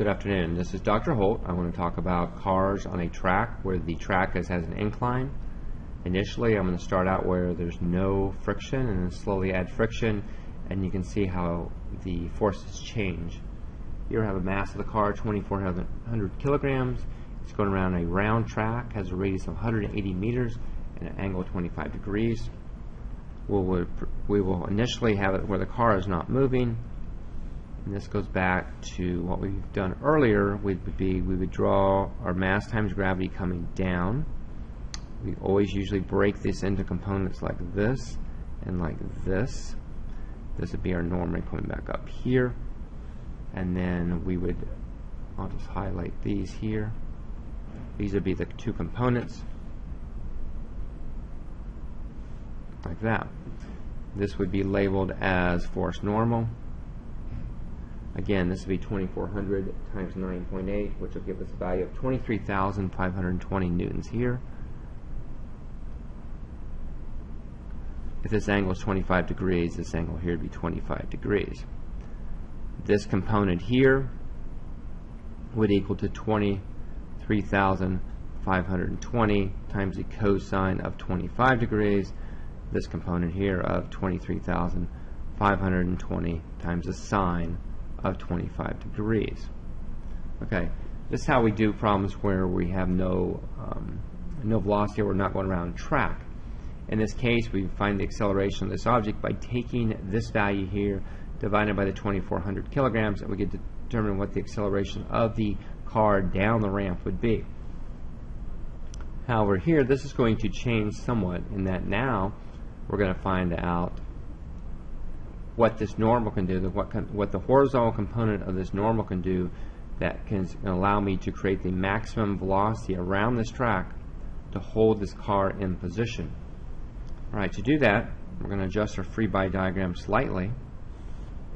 Good afternoon. This is Dr. Holt. I want to talk about cars on a track where the track is, has an incline. Initially, I'm going to start out where there's no friction and then slowly add friction, and you can see how the forces change. Here I have a mass of the car, 2,400 kilograms. It's going around a round track, has a radius of 180 meters and an angle of 25 degrees. We'll, we will initially have it where the car is not moving and this goes back to what we've done earlier, we would be we would draw our mass times gravity coming down. We always usually break this into components like this and like this. This would be our normal coming back up here. And then we would, I'll just highlight these here. These would be the two components. Like that. This would be labeled as force normal. Again, this will be 2400 times 9.8, which will give us a value of 23,520 newtons here. If this angle is 25 degrees, this angle here would be 25 degrees. This component here would equal to 23,520 times the cosine of 25 degrees. This component here of 23,520 times the sine of 25 degrees. Okay, this is how we do problems where we have no, um, no velocity we're not going around track. In this case, we find the acceleration of this object by taking this value here divided by the 2400 kilograms and we to determine what the acceleration of the car down the ramp would be. However, here this is going to change somewhat in that now we're going to find out what this normal can do, what, what the horizontal component of this normal can do that can allow me to create the maximum velocity around this track to hold this car in position. Alright, to do that, we're going to adjust our free body diagram slightly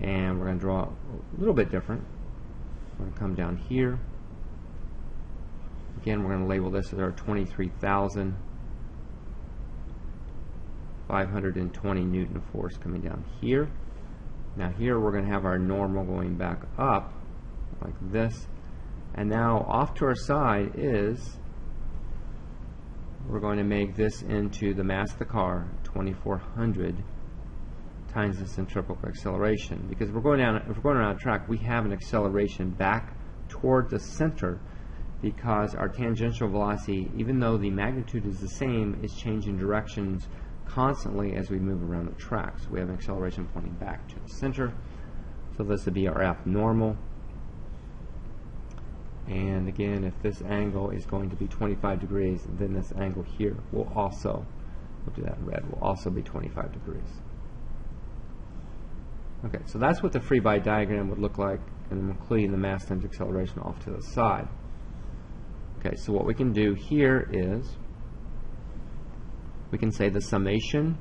and we're going to draw a little bit different. We're going to come down here. Again, we're going to label this as our 23,520 Newton force coming down here. Now here we're going to have our normal going back up like this. And now off to our side is we're going to make this into the mass of the car, 2400 times the centripetal acceleration. Because we're going down, if we're going around a track, we have an acceleration back toward the center because our tangential velocity, even though the magnitude is the same, is changing directions constantly as we move around the track. So we have an acceleration pointing back to the center. So this would be our F normal. And again, if this angle is going to be 25 degrees, then this angle here will also, we'll do that in red, will also be 25 degrees. Okay, so that's what the free body diagram would look like, and I'm including the mass times acceleration off to the side. Okay, so what we can do here is we can say the summation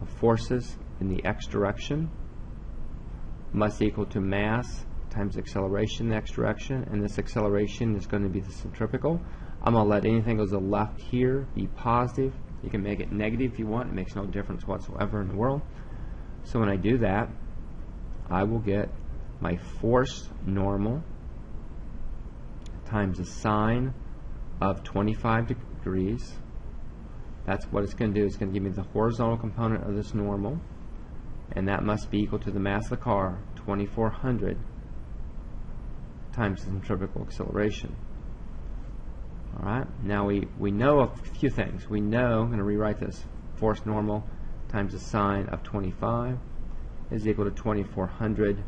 of forces in the x direction must equal to mass times acceleration in the x direction, and this acceleration is going to be the centripetal. I'm going to let anything goes to the left here be positive. You can make it negative if you want. It makes no difference whatsoever in the world. So when I do that, I will get my force normal times the sine of 25 degrees. That's what it's going to do. It's going to give me the horizontal component of this normal, and that must be equal to the mass of the car, 2400 times the centripetal acceleration. All right. Now we we know a few things. We know I'm going to rewrite this. Force normal times the sine of 25 is equal to 2400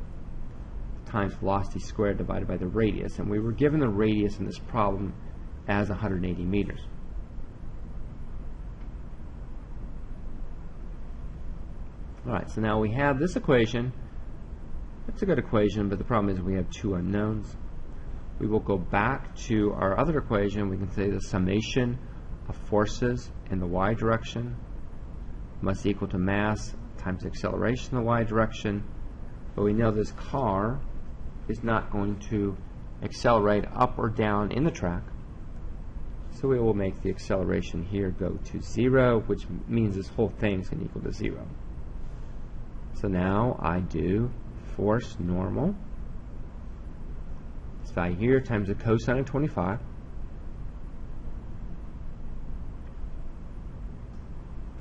times velocity squared divided by the radius. And we were given the radius in this problem as 180 meters. Alright, so now we have this equation. It's a good equation, but the problem is we have two unknowns. We will go back to our other equation. We can say the summation of forces in the y direction must equal to mass times acceleration in the y direction. But we know this car is not going to accelerate up or down in the track. So we will make the acceleration here go to 0, which means this whole thing is going to equal to 0. So now I do force normal This value here times the cosine of 25.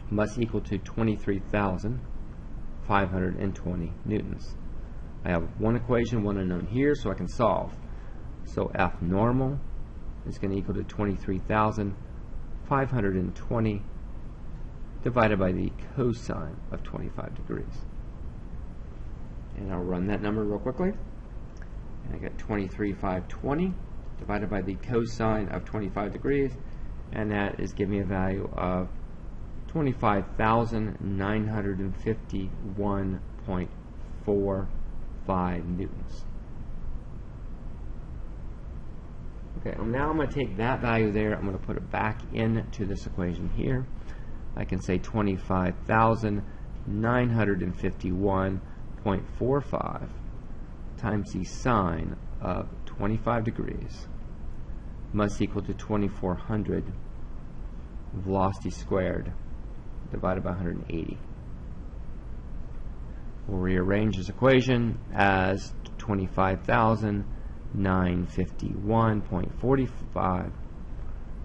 must equal to 23,520 newtons. I have one equation, one unknown here, so I can solve. So F normal is going to equal to 23,520 divided by the cosine of 25 degrees. And I'll run that number real quickly. And I get 23,520 divided by the cosine of 25 degrees, and that is giving me a value of 25,951.45 newtons. Okay, well now I'm going to take that value there, I'm going to put it back into this equation here. I can say 25,951.45 times the sine of 25 degrees must equal to 2400 velocity squared divided by 180. We'll rearrange this equation as 25,951.45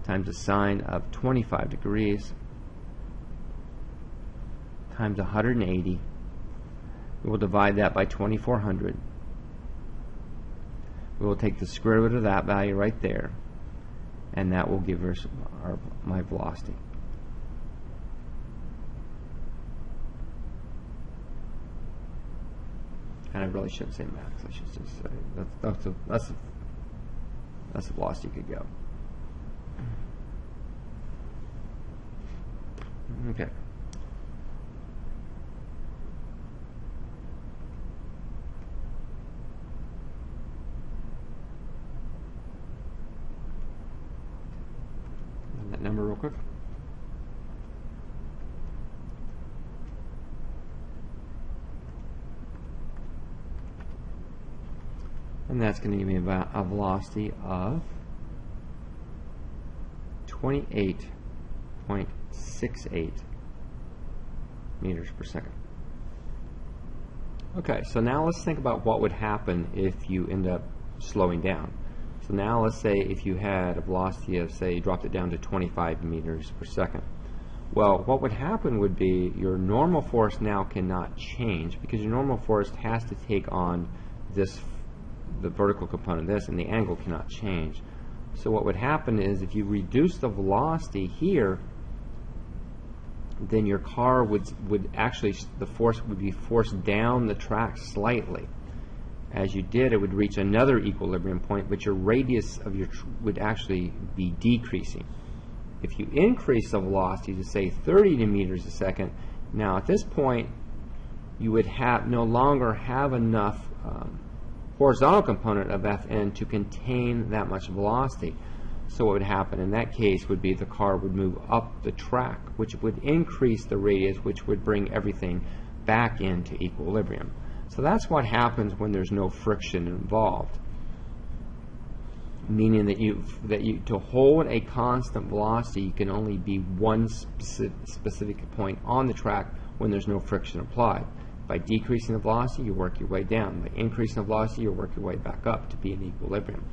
times the sine of 25 degrees times 180. We will divide that by 2400. We will take the square root of that value right there, and that will give us our, my velocity. And I really shouldn't say max. I should just say that's that's a, that's a, that's the velocity you could go. Okay. Run that number real quick. and that's going to give me about a velocity of 28.68 meters per second. Okay, so now let's think about what would happen if you end up slowing down. So now let's say if you had a velocity of, say, you dropped it down to 25 meters per second. Well, what would happen would be your normal force now cannot change because your normal force has to take on this the vertical component of this, and the angle cannot change. So what would happen is if you reduce the velocity here, then your car would would actually the force would be forced down the track slightly. As you did, it would reach another equilibrium point, but your radius of your would actually be decreasing. If you increase the velocity to say 30 meters a second, now at this point you would have no longer have enough um, horizontal component of Fn to contain that much velocity. So what would happen in that case would be the car would move up the track, which would increase the radius, which would bring everything back into equilibrium. So that's what happens when there's no friction involved. Meaning that you that you to hold a constant velocity, you can only be one specific point on the track when there's no friction applied. By decreasing the velocity, you work your way down. By increasing the velocity, you work your way back up to be in equilibrium.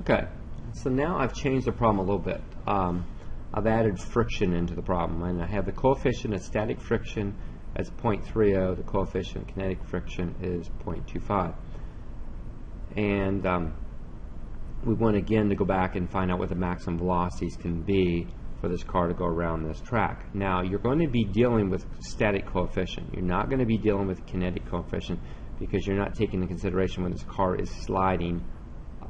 Okay, so now I've changed the problem a little bit. Um, I've added friction into the problem, and I have the coefficient of static friction as 0.30. The coefficient of kinetic friction is 0.25. And um, we want again to go back and find out what the maximum velocities can be for this car to go around this track. Now, you're going to be dealing with static coefficient. You're not going to be dealing with kinetic coefficient because you're not taking into consideration when this car is sliding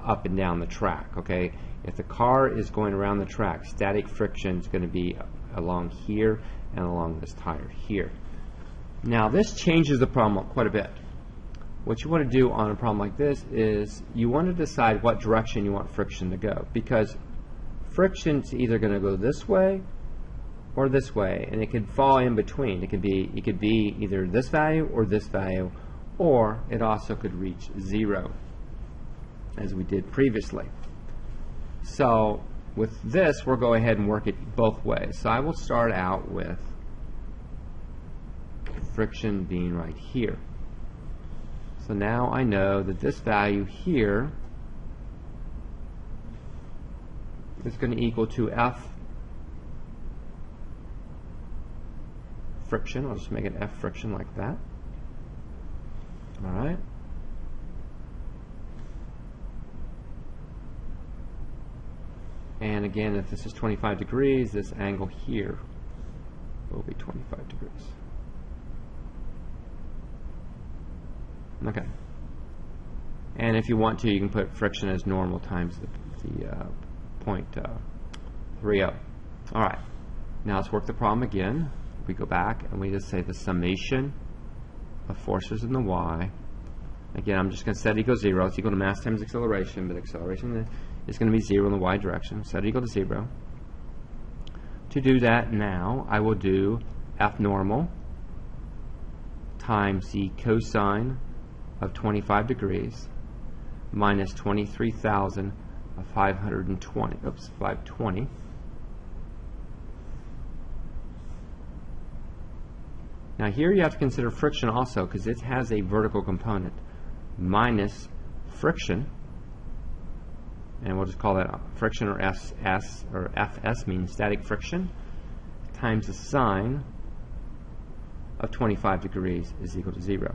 up and down the track, okay? If the car is going around the track, static friction is going to be along here and along this tire here. Now, this changes the problem quite a bit. What you want to do on a problem like this is you want to decide what direction you want friction to go because friction's either going to go this way or this way, and it could fall in between. It could be it could be either this value or this value, or it also could reach zero, as we did previously. So with this, we'll go ahead and work it both ways. So I will start out with friction being right here. So now I know that this value here is going to equal to F friction. I'll just make it F friction like that. All right. And again, if this is 25 degrees, this angle here will be 25 degrees. Okay. And if you want to, you can put friction as normal times the, the uh, point uh, 30. All right. Now let's work the problem again. We go back and we just say the summation of forces in the y. Again, I'm just going to set it equal to 0. It's equal to mass times acceleration, but acceleration is going to be 0 in the y direction. Set it equal to 0. To do that now, I will do F normal times the cosine of 25 degrees minus 23,520, oops, 520. Now here you have to consider friction also because it has a vertical component minus friction and we'll just call that friction or SS or FS means static friction times the sine of 25 degrees is equal to 0.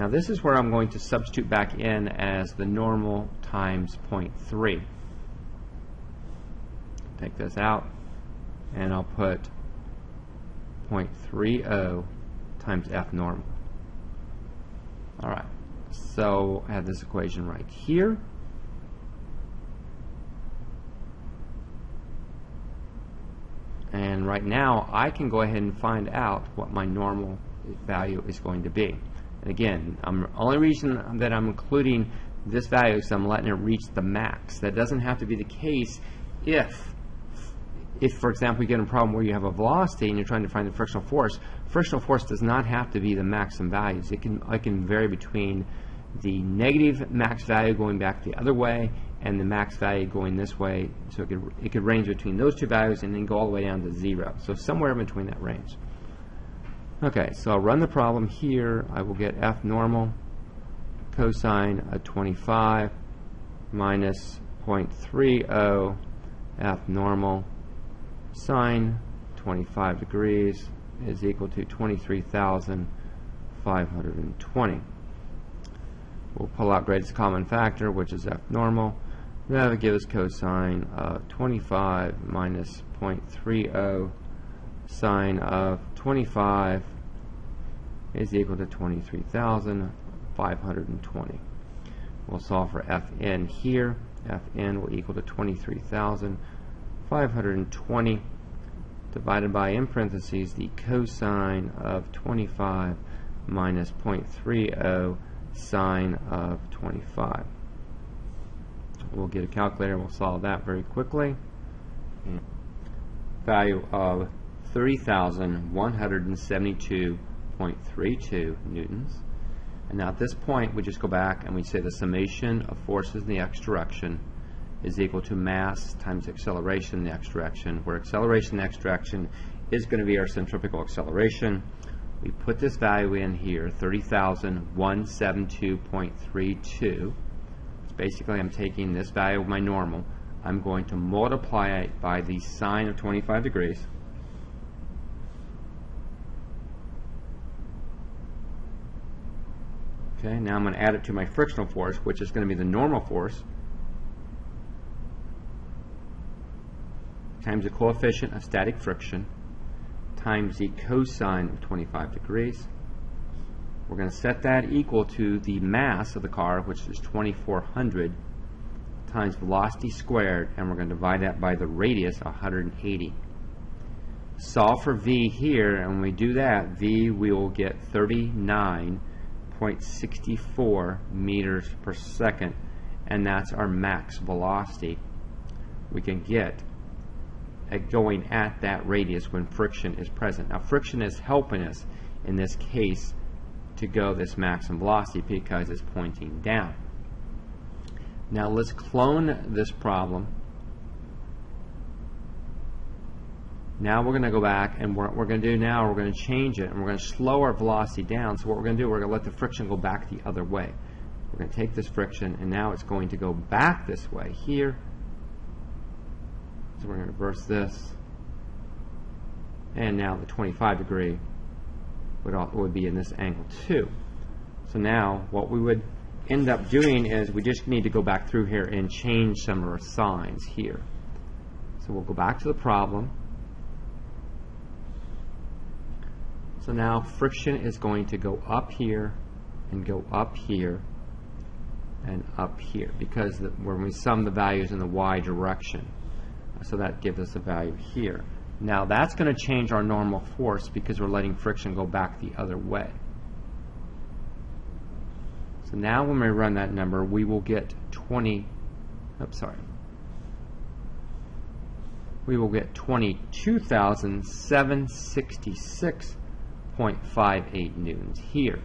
Now this is where I'm going to substitute back in as the normal times 0.3. Take this out and I'll put 0.30 times F normal. Alright, so I have this equation right here. And right now, I can go ahead and find out what my normal value is going to be. And again, I'm, only reason that I'm including this value is I'm letting it reach the max. That doesn't have to be the case if, if for example, you get a problem where you have a velocity and you're trying to find the frictional force. Frictional force does not have to be the maximum values. It can, it can vary between the negative max value going back the other way and the max value going this way. So it could, it could range between those two values and then go all the way down to zero. So somewhere in between that range. Okay, so I'll run the problem here. I will get F normal cosine of 25 minus 0.30 F normal sine 25 degrees is equal to 23,520. We'll pull out greatest common factor, which is F normal. That would give us cosine of 25 minus 0.30 sine of 25 is equal to 23,520. We'll solve for Fn here. Fn will equal to 23,520 divided by, in parentheses, the cosine of 25 minus 0.30 sine of 25. We'll get a calculator we'll solve that very quickly. Value of 30,172.32 newtons. And now at this point, we just go back and we say the summation of forces in the x direction is equal to mass times acceleration in the x direction, where acceleration in the x direction is going to be our centrifugal acceleration. We put this value in here, 30,172.32. Basically, I'm taking this value of my normal. I'm going to multiply it by the sine of 25 degrees. Okay, now I'm going to add it to my frictional force, which is going to be the normal force, times the coefficient of static friction, times the cosine of 25 degrees. We're going to set that equal to the mass of the car, which is 2400 times velocity squared, and we're going to divide that by the radius, 180. Solve for v here, and when we do that, v we will get 39 0.64 meters per second, and that's our max velocity we can get at going at that radius when friction is present. Now friction is helping us in this case to go this maximum velocity because it's pointing down. Now let's clone this problem Now we're going to go back and what we're going to do now, we're going to change it and we're going to slow our velocity down. So what we're going to do, we're going to let the friction go back the other way. We're going to take this friction and now it's going to go back this way here. So we're going to reverse this. And now the 25 degree would, would be in this angle too. So now what we would end up doing is we just need to go back through here and change some of our signs here. So we'll go back to the problem. So now friction is going to go up here and go up here and up here because the, when we sum the values in the y direction. So that gives us a value here. Now that's going to change our normal force because we're letting friction go back the other way. So now when we run that number, we will get 20, oops, sorry. We will get 22,766.58 newtons here.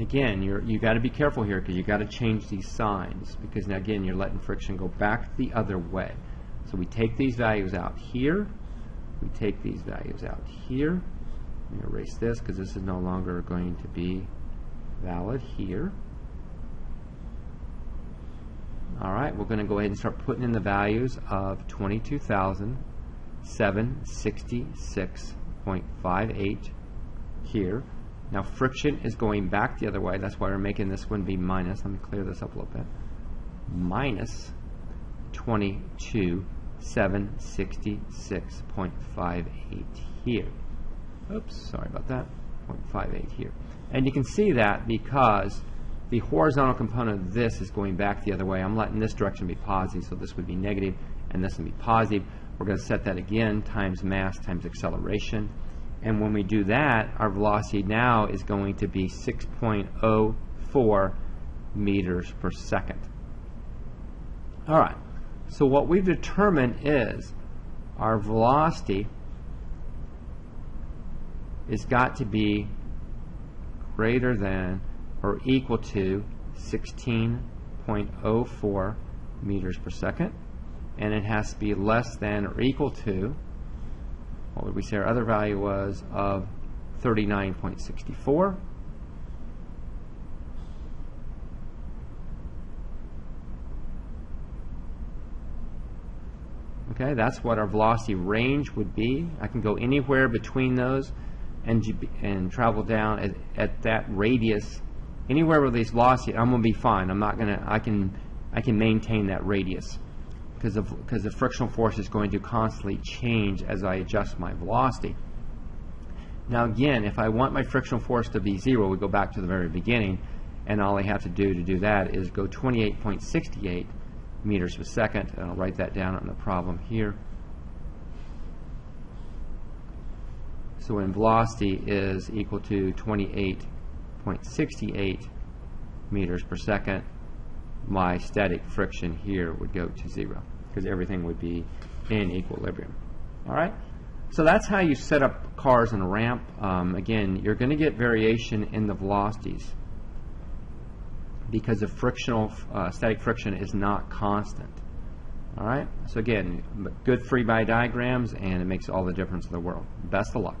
Again, you're, you got to be careful here because you've got to change these signs because now again you're letting friction go back the other way. So we take these values out here, we take these values out here. Let erase this because this is no longer going to be valid here. All right, we're going to go ahead and start putting in the values of 22,766.58 here. Now friction is going back the other way. That's why we're making this one be minus. Let me clear this up a little bit. Minus 22,766.58 here. Oops, sorry about that. 0.58 here. And you can see that because the horizontal component of this is going back the other way. I'm letting this direction be positive, so this would be negative, and this would be positive. We're going to set that again, times mass times acceleration. And when we do that, our velocity now is going to be 6.04 meters per second. All right, so what we've determined is our velocity is got to be greater than or equal to 16.04 meters per second and it has to be less than or equal to what would we say our other value was of 39.64 okay that's what our velocity range would be. I can go anywhere between those and, and travel down at, at that radius. Anywhere where these velocity I'm going to be fine. I'm not going to I can I can maintain that radius because because the frictional force is going to constantly change as I adjust my velocity. Now again if I want my frictional force to be zero we go back to the very beginning and all I have to do to do that is go 28.68 meters per second and I'll write that down on the problem here. So when velocity is equal to 28.68 meters per second, my static friction here would go to zero because everything would be in equilibrium. All right? So that's how you set up cars on a ramp. Um, again, you're going to get variation in the velocities because the frictional uh, static friction is not constant. All right? So again, good free body diagrams and it makes all the difference in the world. Best of luck.